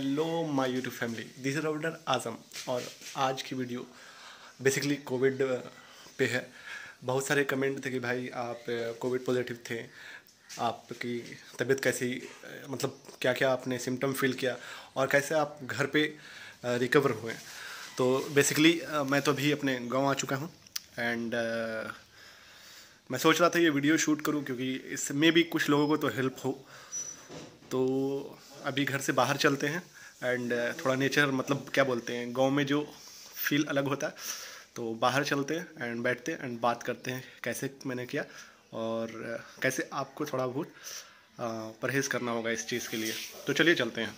My YouTube family this is राउडर Azam और आज की वीडियो बेसिकली कोविड पे है. बहुत सारे कमेंट थे कि भाई आप कोविड पॉजिटिव थे. आपकी तबीयत कैसी मतलब क्या क्या आपने सिम्टम फील किया और कैसे आप घर पे रिकवर हुए. तो बेसिकली मैं तो अभी अपने गाँव आ चुका हूँ एंड मैं सोच रहा था ये वीडियो शूट करूँ क्योंकि इसमें भी कुछ लोगों को तो हेल्प हो. तो अभी घर से बाहर चलते हैं एंड uh, थोड़ा नेचर मतलब क्या बोलते हैं गाँव में जो फील अलग होता है तो बाहर चलते हैं एंड बैठते हैं एंड बात करते हैं कैसे मैंने किया और uh, कैसे आपको थोड़ा बहुत uh, परहेज़ करना होगा इस चीज़ के लिए। तो चलिए चलते हैं।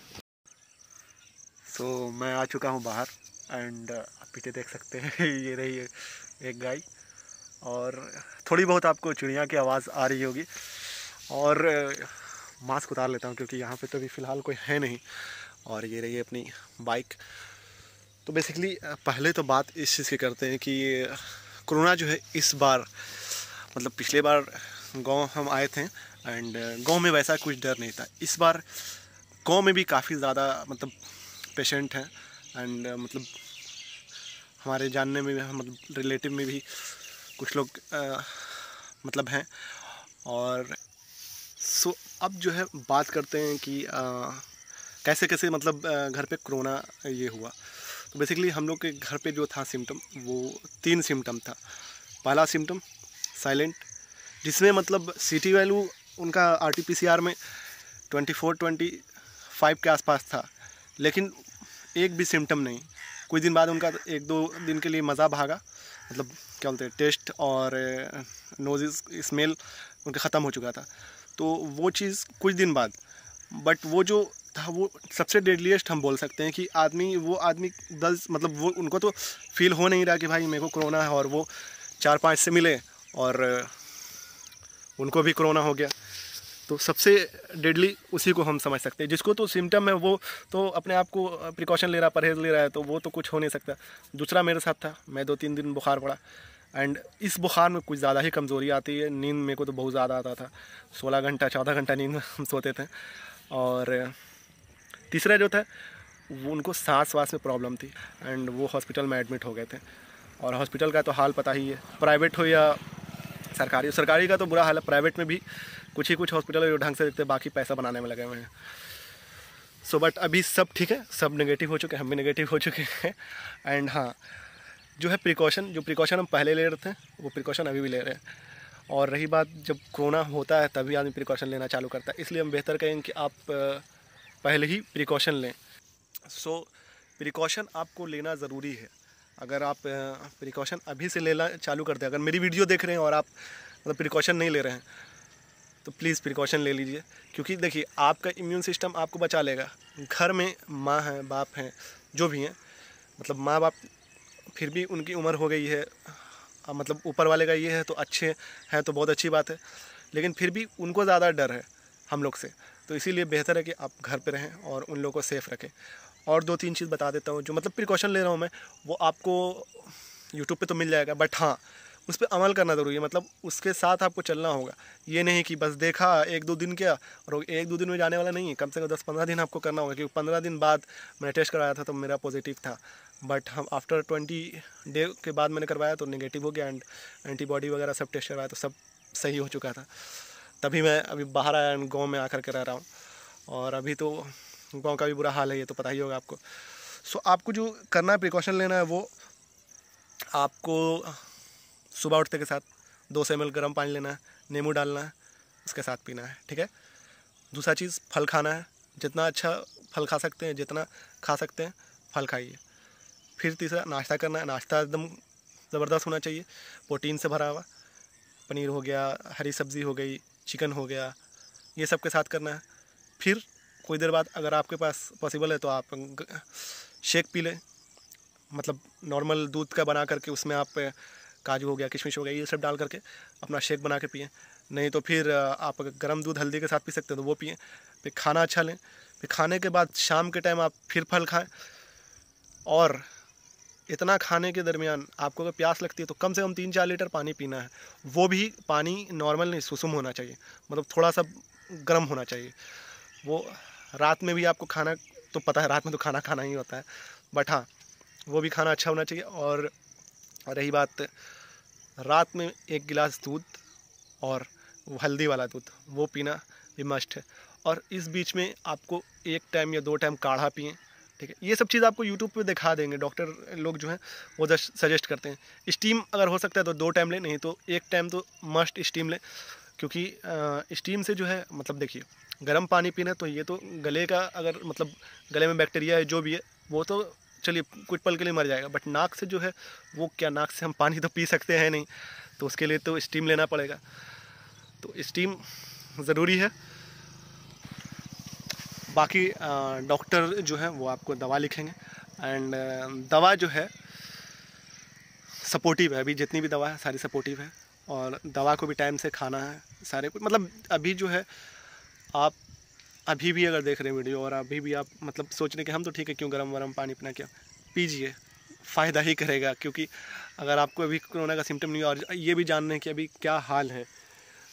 सो so, मैं आ चुका हूँ बाहर एंड आप पीछे देख सकते हैं ये रही एक गाय और थोड़ी बहुत आपको चिड़िया की आवाज़ आ रही होगी और मास्क उतार लेता हूँ क्योंकि यहाँ पे तो अभी फ़िलहाल कोई है नहीं। और ये रही अपनी बाइक तो बेसिकली पहले तो बात इस चीज़ की करते हैं कि कोरोना जो है इस बार मतलब पिछले बार गाँव हम आए थे एंड गाँव में वैसा कुछ डर नहीं था। इस बार गाँव में भी काफ़ी ज़्यादा मतलब पेशेंट हैं एंड मतलब हमारे जानने में भी मतलब रिलेटिव में भी कुछ लोग आ, मतलब हैं। और सो अब जो है बात करते हैं कि आ, कैसे कैसे मतलब घर पे कोरोना ये हुआ। तो बेसिकली हम लोग के घर पे जो था सिम्टम वो तीन सिम्टम था। पहला सिम्टम साइलेंट जिसमें मतलब सी वैल्यू उनका आर टी में ट्वेंटी फोर ट्वेंटी फाइव के आसपास था। लेकिन एक भी सिम्टम नहीं। कुछ दिन बाद उनका एक दो दिन के लिए मज़ा भागा। मतलब क्या बोलते हैं टेस्ट और नोज़ स्मेल उनका ख़त्म हो चुका था। तो वो चीज़ कुछ दिन बाद। बट वो जो था, वो सबसे डेडलीस्ट हम बोल सकते हैं कि आदमी, वो आदमी दस मतलब वो, उनको तो फील हो नहीं रहा कि भाई मेरे को कोरोना है और वो चार पाँच से मिले और उनको भी कोरोना हो गया। तो सबसे डेडली उसी को हम समझ सकते हैं। जिसको तो सिम्टम है, वो तो अपने आप को प्रिकॉशन ले रहा, परहेज ले रहा है तो वो तो कुछ हो नहीं सकता। दूसरा मेरे साथ था, मैं दो तीन दिन बुखार पड़ा। एंड इस बुखार में कुछ ज़्यादा ही कमज़ोरी आती है। नींद मेरे को तो बहुत ज़्यादा आता था। सोलह घंटा, चौदह घंटा नींद हम सोते थे। और तीसरा जो था, वो उनको सांस वास में प्रॉब्लम थी। एंड वो हॉस्पिटल में एडमिट हो गए थे। और हॉस्पिटल का तो हाल पता ही है। प्राइवेट हो या सरकारी हो सरकारी का तो बुरा हाल है। प्राइवेट में भी कुछ ही कुछ हॉस्पिटल जो ढंग से देखते बाकी पैसा बनाने में लगे हुए हैं। सो बट अभी सब ठीक है। सब नेगेटिव हो चुके हैं। हम भी नेगेटिव हो चुके हैं। एंड हाँ जो है प्रिकॉशन जो प्रिकॉशन हम पहले ले रहे थे वो प्रिकॉशन अभी भी ले रहे हैं। और रही बात जब कोरोना होता है तभी आदमी प्रिकॉशन लेना चालू करता है। इसलिए हम बेहतर कहेंगे कि आप पहले ही प्रिकॉशन लें। सो so, प्रिकॉशन आपको लेना ज़रूरी है। अगर आप प्रिकॉशन अभी से लेना चालू करते हैं अगर मेरी वीडियो देख रहे हैं और आप मतलब प्रिकॉशन नहीं ले रहे हैं तो प्लीज़ प्रिकॉशन ले लीजिए। क्योंकि देखिए आपका इम्यून सिस्टम आपको बचा लेगा। घर में माँ हैं बाप हैं जो भी हैं मतलब माँ बाप फिर भी उनकी उम्र हो गई है। मतलब ऊपर वाले का ये है तो अच्छे हैं तो बहुत अच्छी बात है। लेकिन फिर भी उनको ज़्यादा डर है हम लोग से। तो इसीलिए बेहतर है कि आप घर पे रहें और उन लोगों को सेफ़ रखें। और दो तीन चीज़ बता देता हूँ जो मतलब प्रिकॉशन ले रहा हूँ मैं, वो आपको यूट्यूब पे तो मिल जाएगा बट हाँ उस पर अमल करना ज़रूरी है मतलब उसके साथ आपको चलना होगा। ये नहीं कि बस देखा एक दो दिन क्या और एक दो दिन में जाने वाला नहीं है। कम से कम दस पंद्रह दिन आपको करना होगा क्योंकि पंद्रह दिन बाद मैंने टेस्ट कराया था तो मेरा पॉजिटिव था। बट हम आफ्टर ट्वेंटी डे के बाद मैंने करवाया तो नेगेटिव हो गया एंड एंटीबॉडी वगैरह सब टेस्ट करवाया तो सब सही हो चुका था। तभी मैं अभी बाहर आया एंड गाँव में आकर के रह रहा हूँ। और अभी तो गाँव का भी बुरा हाल है ये तो पता ही होगा आपको। सो so, आपको जो करना है प्रिकॉशन लेना है वो आपको सुबह उठते के साथ दो सौ एम गर्म पानी लेना है नींबू डालना है उसके साथ पीना है, ठीक है? दूसरा चीज़, फल खाना है। जितना अच्छा फल खा सकते हैं, जितना खा सकते हैं, फल खाइए। फिर तीसरा, नाश्ता करना है। नाश्ता एकदम ज़बरदस्त होना चाहिए। प्रोटीन से भरा हुआ। पनीर हो गया, हरी सब्ज़ी हो गई, चिकन हो गया, ये सब के साथ करना है। फिर कोई देर बाद अगर आपके पास पॉसिबल है तो आप शेक पी लें। मतलब नॉर्मल दूध का बना करके उसमें आप काजू हो गया, किशमिश हो गया, ये सब डाल करके अपना शेक बना के पिए। नहीं तो फिर आप गर्म दूध हल्दी के साथ पी सकते हैं तो वो पिए। फिर खाना अच्छा लें। फिर खाने के बाद शाम के टाइम आप फिर फल खाएँ। और इतना खाने के दरमियान आपको अगर प्यास लगती है तो कम से कम तीन चार लीटर पानी पीना है। वो भी पानी नॉर्मल नहीं, सुसुम होना चाहिए। मतलब थोड़ा सा गर्म होना चाहिए। वो रात में भी आपको खाना तो पता है रात में तो खाना खाना ही होता है। बट हाँ वो भी खाना अच्छा होना चाहिए। और रही बात, रात में एक गिलास दूध और हल्दी वाला दूध, वो पीना भी मस्ट है। और इस बीच में आपको एक टाइम या दो टाइम काढ़ा पिए, ठीक है? ये सब चीज़ आपको यूट्यूब पे दिखा देंगे डॉक्टर लोग जो हैं, वो सजेस्ट करते हैं। स्टीम अगर हो सकता है तो दो टाइम लें, नहीं तो एक टाइम तो मस्ट स्टीम लें, क्योंकि स्टीम से जो है मतलब देखिए, गर्म पानी पीना तो ये तो गले का अगर मतलब गले में बैक्टीरिया है, जो भी है, वो तो चलिए, कुछ पल के लिए मर जाएगा बट नाक से जो है, वो क्या नाक से हम पानी तो पी सकते हैं नहीं तो उसके लिए तो स्टीम लेना पड़ेगा। तो स्टीम ज़रूरी है। बाकी डॉक्टर जो है, वो आपको दवा लिखेंगे। एंड दवा जो है सपोर्टिव है, अभी जितनी भी दवा है, सारी सपोर्टिव है। और दवा को भी टाइम से खाना है, सारे मतलब अभी जो है, आप अभी भी अगर देख रहे हैं वीडियो और अभी भी आप मतलब सोच रहे कि, हम तो ठीक है, क्यों गर्म वरम पानी पीना क्या? पीजिए, फ़ायदा ही करेगा, क्योंकि अगर आपको अभी कोरोना का सिम्टम नहीं और ये भी जानना है कि अभी क्या हाल है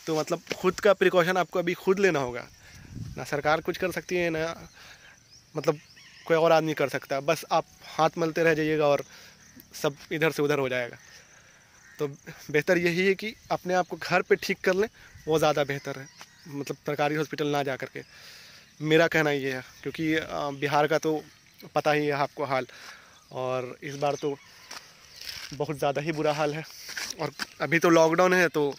तो मतलब खुद का प्रिकॉशन आपको अभी खुद लेना होगा। ना सरकार कुछ कर सकती है, ना मतलब कोई और आदमी कर सकता है। बस आप हाथ मलते रह जाइएगा और सब इधर से उधर हो जाएगा। तो बेहतर यही है कि अपने आप को घर पे ठीक कर लें, वो ज़्यादा बेहतर है। मतलब सरकारी हॉस्पिटल ना जा कर के मेरा कहना ये है, क्योंकि बिहार का तो पता ही है आपको हाल, और इस बार तो बहुत ज़्यादा ही बुरा हाल है। और अभी तो लॉकडाउन है तो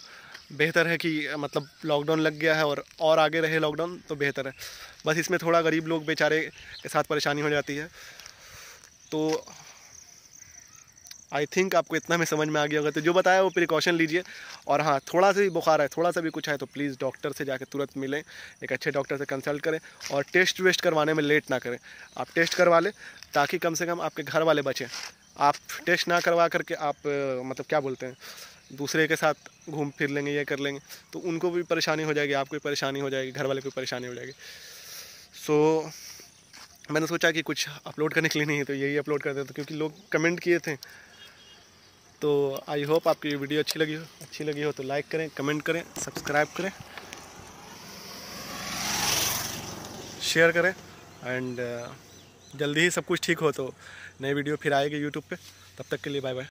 बेहतर है कि मतलब लॉकडाउन लग गया है और और आगे रहे लॉकडाउन तो बेहतर है। बस इसमें थोड़ा गरीब लोग बेचारे के साथ परेशानी हो जाती है। तो आई थिंक आपको इतना में समझ में आ गया होगा। तो जो बताया वो प्रिकॉशन लीजिए। और हाँ थोड़ा सा भी बुखार है थोड़ा सा भी कुछ है तो प्लीज़ डॉक्टर से जाकर तुरंत मिलें। एक अच्छे डॉक्टर से कंसल्ट करें और टेस्ट वेस्ट करवाने में लेट ना करें। आप टेस्ट करवा लें ताकि कम से कम आपके घर वाले बचें। आप टेस्ट ना करवा करके आप मतलब क्या बोलते हैं दूसरे के साथ घूम फिर लेंगे ये कर लेंगे तो उनको भी परेशानी हो जाएगी आपको भी परेशानी हो जाएगी घर वाले को परेशानी हो जाएगी। सो so, मैंने सोचा कि कुछ अपलोड करने के लिए नहीं है तो यही अपलोड कर देता क्योंकि लोग कमेंट किए थे। तो आई होप आपकी वीडियो अच्छी लगी हो। अच्छी लगी हो तो लाइक करें कमेंट करें सब्सक्राइब करें शेयर करें एंड जल्दी ही सब कुछ ठीक हो तो नई वीडियो फिर आएगी यूट्यूब पे। तब तक के लिए बाय बाय